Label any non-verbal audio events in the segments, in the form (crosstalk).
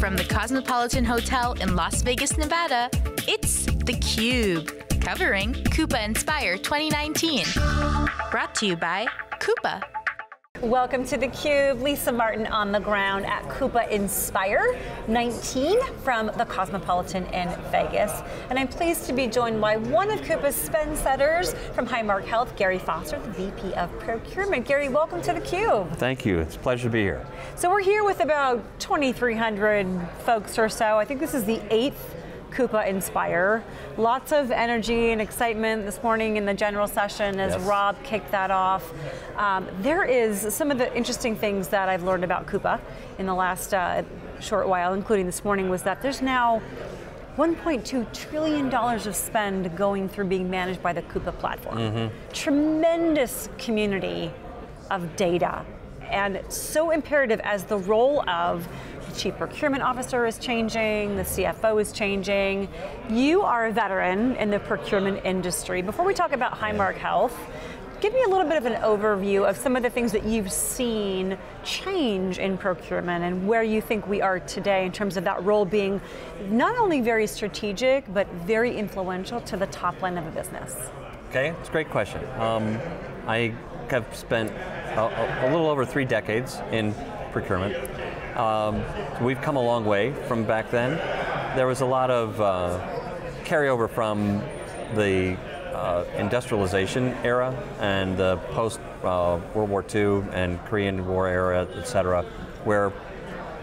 From the Cosmopolitan Hotel in Las Vegas, Nevada, it's theCUBE, covering Coupa Inspire 2019. Brought to you by Coupa. Welcome to theCUBE, Lisa Martin on the ground at Coupa Inspire 19 from the Cosmopolitan in Vegas. And I'm pleased to be joined by one of Coupa's spend setters from Highmark Health, Gary Foster, the VP of Procurement. Gary, welcome to theCUBE. Thank you, it's a pleasure to be here. So we're here with about 2,300 folks or so. I think this is the eighth Coupa Inspire. Lots of energy and excitement this morning in the general session as yes. Rob kicked that off. Um, there is some of the interesting things that I've learned about Coupa in the last uh, short while, including this morning, was that there's now $1.2 trillion of spend going through being managed by the Coupa platform. Mm -hmm. Tremendous community of data and so imperative as the role of the chief procurement officer is changing, the CFO is changing. You are a veteran in the procurement industry. Before we talk about Highmark Health, give me a little bit of an overview of some of the things that you've seen change in procurement and where you think we are today in terms of that role being not only very strategic, but very influential to the top line of a business. Okay, it's a great question. Um, I have spent a, a, little over three decades in procurement. Um, we've come a long way from back then. There was a lot of uh, carryover from the uh, industrialization era and the post uh, World War II and Korean War era, et cetera, where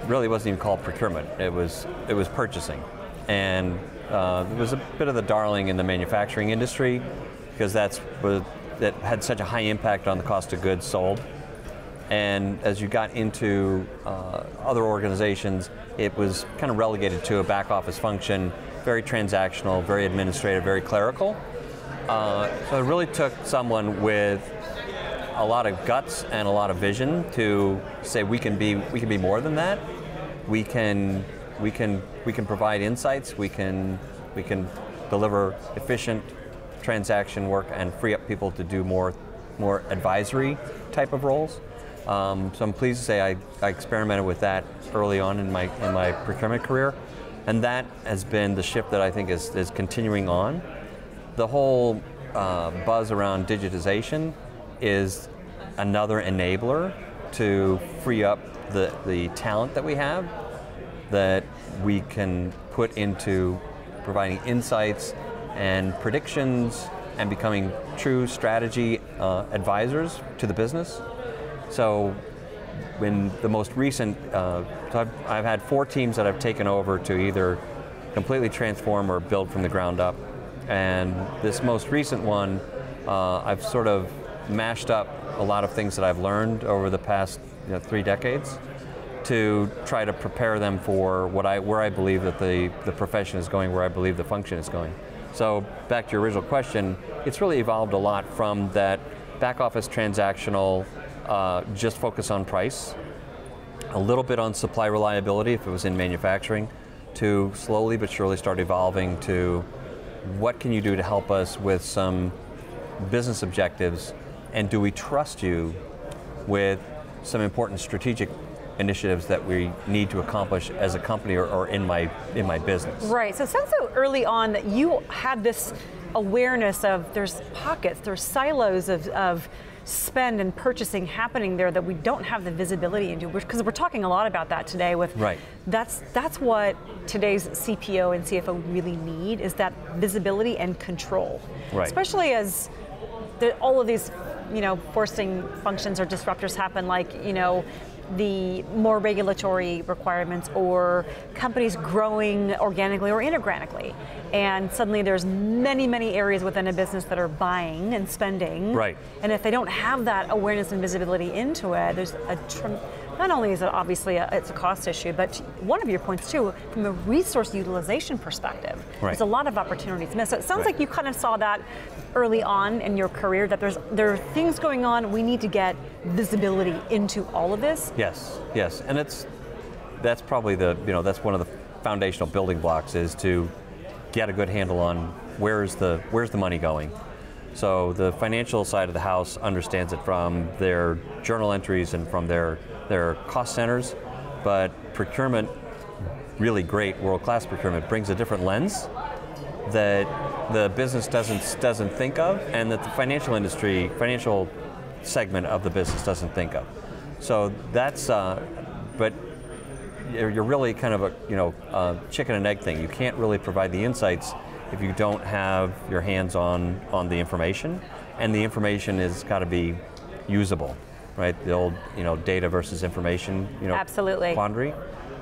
really wasn't even called procurement. It was it was purchasing, and uh, it was a bit of the darling in the manufacturing industry because that's that had such a high impact on the cost of goods sold. And as you got into uh, other organizations, it was kind of relegated to a back office function, very transactional, very administrative, very clerical. Uh, so it really took someone with a lot of guts and a lot of vision to say we can be we can be more than that. We can we can we can provide insights. We can we can deliver efficient transaction work and free up people to do more, more advisory type of roles. Um, so I'm pleased to say I, I, experimented with that early on in my, in my procurement career. And that has been the shift that I think is, is continuing on. The whole uh, buzz around digitization is another enabler to free up the, the talent that we have that we can put into providing insights and predictions and becoming true strategy uh, advisors to the business. So in the most recent, uh, so I've, I've, had four teams that I've taken over to either completely transform or build from the ground up. And this most recent one, uh, I've sort of mashed up a lot of things that I've learned over the past you know, three decades to try to prepare them for what I, where I believe that the, the profession is going, where I believe the function is going. So back to your original question, it's really evolved a lot from that back office transactional, uh, just focus on price, a little bit on supply reliability if it was in manufacturing, to slowly but surely start evolving to what can you do to help us with some business objectives and do we trust you with some important strategic initiatives that we need to accomplish as a company or, or in my in my business. Right. So it sounds so early on that you had this awareness of there's pockets, there's silos of, of spend and purchasing happening there that we don't have the visibility into because we're talking a lot about that today with right. that's that's what today's CPO and CFO really need is that visibility and control. Right. Especially as the, all of these you know forcing functions or disruptors happen like you know the more regulatory requirements or companies growing organically or inorganically. And suddenly there's many, many areas within a business that are buying and spending. Right. And if they don't have that awareness and visibility into it, there's a not only is it obviously a, it's a cost issue, but one of your points too, from a resource utilization perspective, right. there's a lot of opportunities missed. So it sounds right. like you kind of saw that early on in your career that there's there are things going on. We need to get visibility into all of this. Yes, yes, and it's that's probably the you know that's one of the foundational building blocks is to get a good handle on where's the where's the money going. So the financial side of the house understands it from their journal entries and from their their cost centers, but procurement really great world-class procurement brings a different lens that the business doesn't doesn't think of, and that the financial industry, financial segment of the business doesn't think of. So that's, uh, but you're really kind of a you know a chicken and egg thing. You can't really provide the insights if you don't have your hands on on the information, and the information has got to be usable, right? The old you know data versus information you know Absolutely. quandary.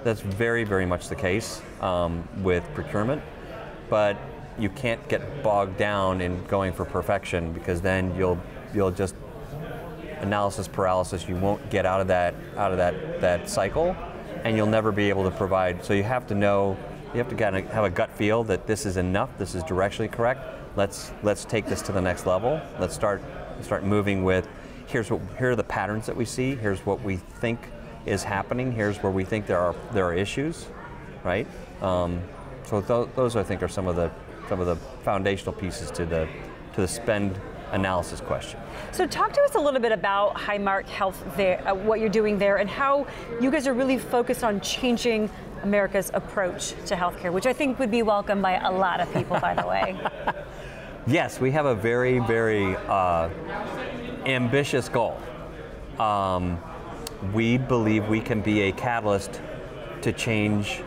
That's very very much the case um, with procurement, but you can't get bogged down in going for perfection because then you'll you'll just analysis paralysis. You won't get out of that out of that that cycle, and you'll never be able to provide. So you have to know. You have to kind of have a gut feel that this is enough. This is directionally correct. Let's let's take this to the next level. Let's start start moving with. Here's what here are the patterns that we see. Here's what we think is happening. Here's where we think there are there are issues, right? Um, so th- those I think are some of the some of the foundational pieces to the to the spend analysis question. So talk to us a little bit about Highmark Health there, uh, what you're doing there, and how you guys are really focused on changing America's approach to healthcare, which I think would be welcomed by a lot of people, by the way. (laughs) Yes, we have a very, very uh, ambitious goal. Um, we believe we can be a catalyst to change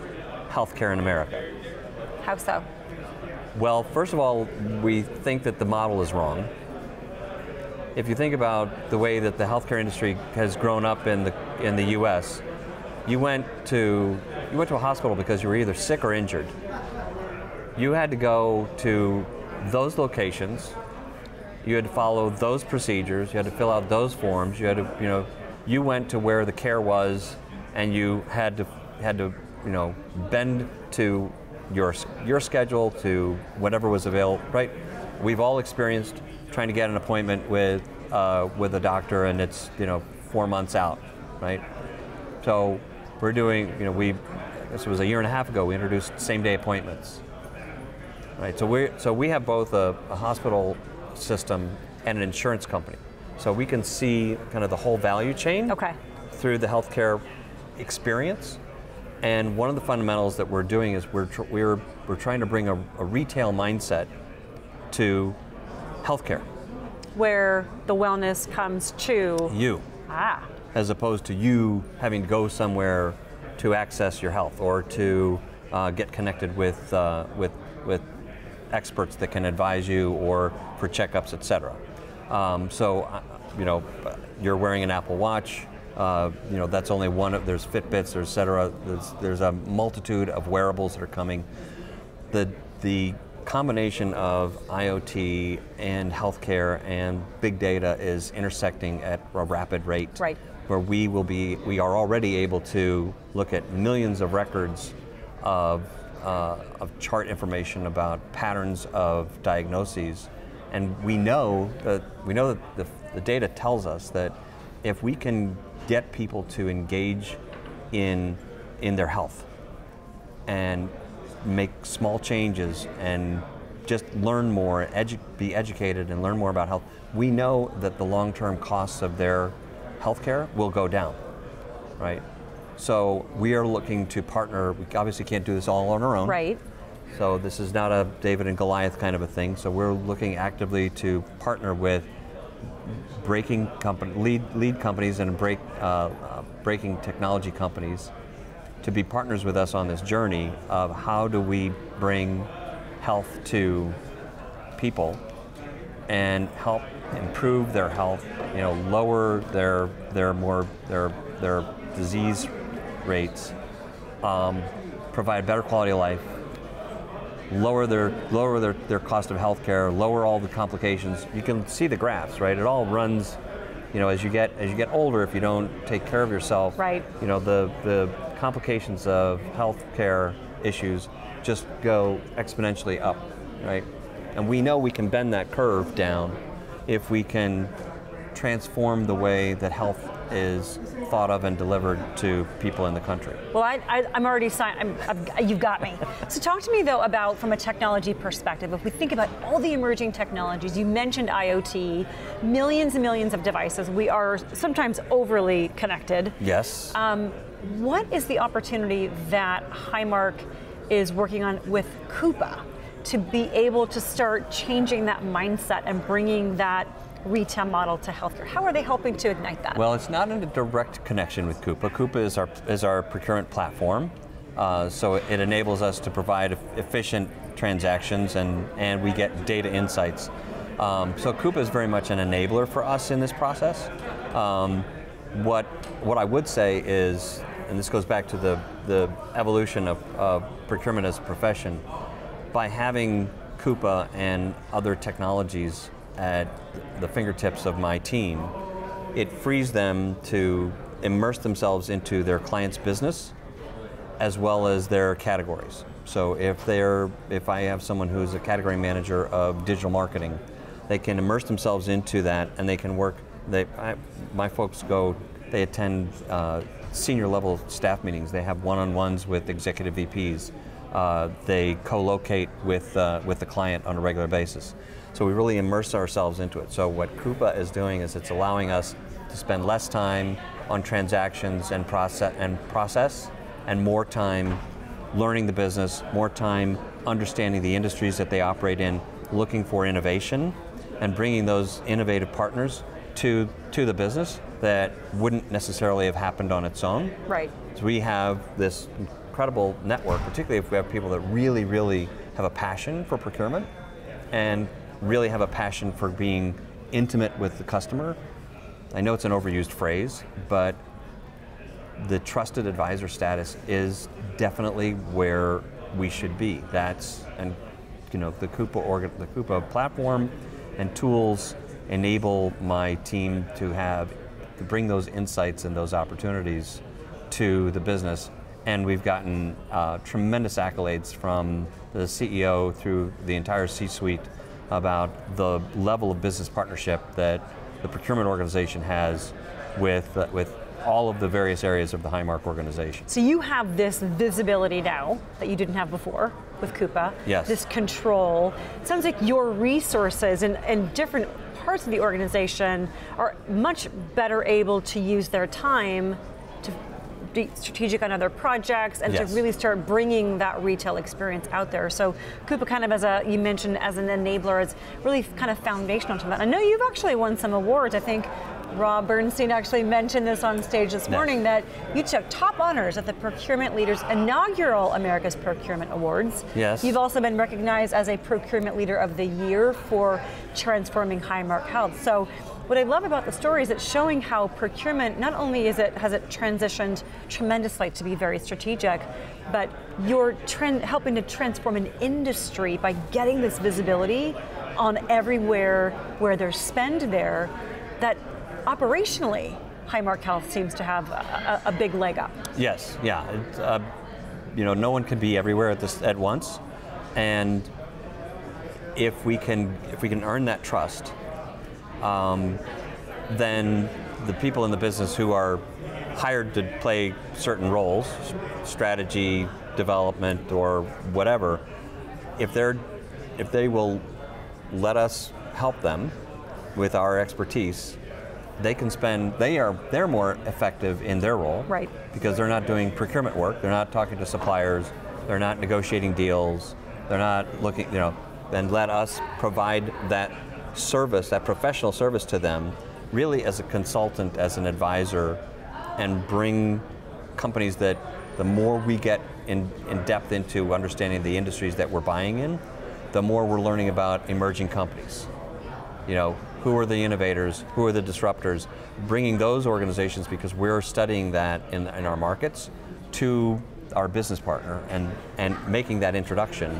healthcare in America. How so? Well, first of all, we think that the model is wrong. If you think about the way that the healthcare industry has grown up in the in the U.S., you went to you went to a hospital because you were either sick or injured. You had to go to those locations. You had to follow those procedures. You had to fill out those forms. You had to, you know, you went to where the care was, and you had to had to, you know, bend to your your schedule to whatever was available. Right? We've all experienced trying to get an appointment with uh, with a doctor, and it's you know four months out, right? So we're doing, you know, we this was a year and a half ago. We introduced same day appointments. Right. So we so we have both a, a hospital system and an insurance company, so we can see kind of the whole value chain Okay. through the healthcare experience. And one of the fundamentals that we're doing is we're tr- we're we're trying to bring a, a retail mindset to healthcare. Where the wellness comes to You, ah. as opposed to you having to go somewhere to access your health or to uh, get connected with uh, with with experts that can advise you or for checkups, et cetera. Um, so, uh, you know, you're wearing an Apple Watch. Uh, you know, that's only one of. There's Fitbits, there's et cetera. There's, there's a multitude of wearables that are coming. The the combination of IoT and healthcare and big data is intersecting at a rapid rate. Right. Where we will be, we are already able to look at millions of records of, uh, of chart information about patterns of diagnoses, and we know that we know that the, the data tells us that if we can get people to engage in in their health and make small changes and just learn more, edu- be educated and learn more about health, we know that the long-term costs of their healthcare will go down, right? So we are looking to partner. We obviously can't do this all on our own. Right. So this is not a David and Goliath kind of a thing. So we're looking actively to partner with breaking company, lead lead companies and break uh, uh, breaking technology companies to be partners with us on this journey of how do we bring health to people and help improve their health, you know, lower their their more their their disease rates, um, provide better quality of life, lower their lower their, their cost of healthcare, lower all the complications. You can see the graphs, right? It all runs, you know, as you get as you get older, if you don't take care of yourself, Right. You know, the the complications of healthcare issues just go exponentially up, right? And we know we can bend that curve down if we can transform the way that health is thought of and delivered to people in the country. Well, I, I, I'm already signed. I'm, I've, you've got me. (laughs) So, talk to me though about from a technology perspective. If we think about all the emerging technologies, you mentioned IoT, millions and millions of devices. We are sometimes overly connected. Yes. Um, what is the opportunity that Highmark is working on with Coupa to be able to start changing that mindset and bringing that retail model to healthcare? How are they helping to ignite that? Well, it's not in a direct connection with Coupa. Coupa is our, is our procurement platform. Uh, so it enables us to provide efficient transactions and, and we get data insights. Um, so Coupa is very much an enabler for us in this process. Um, what, what I would say is, and this goes back to the, the evolution of, procurement as a profession, by having Coupa and other technologies at the fingertips of my team, it frees them to immerse themselves into their client's business as well as their categories. So if they're, if I have someone who's a category manager of digital marketing, they can immerse themselves into that and they can work. They, I, my folks go, they attend uh, senior level staff meetings. They have one-on-ones with executive VPs. Uh, they co-locate with uh, with the client on a regular basis. So we really immerse ourselves into it. So what Coupa is doing is it's allowing us to spend less time on transactions and process and process and more time learning the business, more time understanding the industries that they operate in, looking for innovation, and bringing those innovative partners to, to the business that wouldn't necessarily have happened on its own. Right. So we have this incredible network, particularly if we have people that really, really have a passion for procurement and really have a passion for being intimate with the customer. I know it's an overused phrase, but the trusted advisor status is definitely where we should be. That's and you know the Coupa organ, the Coupa platform and tools enable my team to have to bring those insights and those opportunities to the business. And we've gotten uh, tremendous accolades from the CEO through the entire C-suite about the level of business partnership that the procurement organization has with uh, with all of the various areas of the Highmark organization. So you have this visibility now that you didn't have before with Coupa. Yes. This control. It sounds like your resources and, and different parts of the organization are much better able to use their time to be strategic on other projects and yes. to really start bringing that retail experience out there. So Coupa kind of as a, you mentioned as an enabler is really kind of foundational to that. I know you've actually won some awards. I think Rob Bernstein actually mentioned this on stage this morning that you took top honors at the Procurement Leaders inaugural America's Procurement Awards. Yes. You've also been recognized as a Procurement Leader of the Year for transforming Highmark Health. So what I love about the story is it's showing how procurement not only is it has it transitioned tremendously to be very strategic, but you're trend, helping to transform an industry by getting this visibility on everywhere where there's spend there that operationally, Highmark Health seems to have a, a, big leg up. Yes, yeah. It, uh, you know, no one can be everywhere at this at once, and if we can if we can earn that trust, um, then the people in the business who are hired to play certain roles, strategy, development, or whatever, if they're if they will let us help them with our expertise, they can spend they are they're more effective in their role. Right. Because they're not doing procurement work. They're not talking to suppliers. They're not negotiating deals. They're not looking you know and let us provide that service that professional service to them really as a consultant as an advisor and bring companies that the more we get in, in depth into understanding the industries that we're buying in the more we're learning about emerging companies. You know who are the innovators, who are the disruptors, bringing those organizations, because we're studying that in, in our markets, to our business partner and, and making that introduction,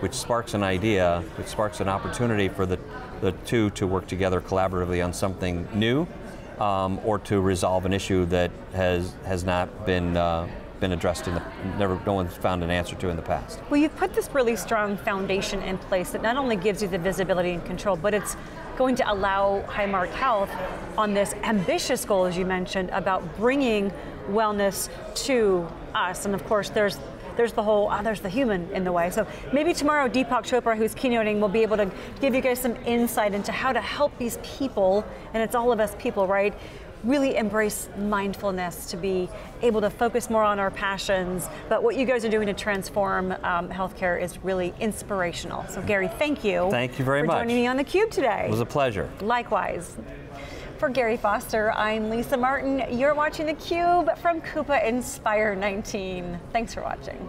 which sparks an idea, which sparks an opportunity for the, the two to work together collaboratively on something new um, or to resolve an issue that has, has not been uh, been addressed in the never no one's found an answer to in the past. Well, you've put this really strong foundation in place that not only gives you the visibility and control, but it's going to allow Highmark Health on this ambitious goal, as you mentioned, about bringing wellness to us. And of course, there's there's the whole, oh, there's the human in the way. So maybe tomorrow Deepak Chopra, who's keynoting, will be able to give you guys some insight into how to help these people, and it's all of us people, right? Really embrace mindfulness, to be able to focus more on our passions. But what you guys are doing to transform um, healthcare is really inspirational. So Gary, thank you. Thank you very much. for joining me on theCUBE today. It was a pleasure. Likewise. For Gary Foster, I'm Lisa Martin. You're watching theCUBE from Coupa Inspire 19. Thanks for watching.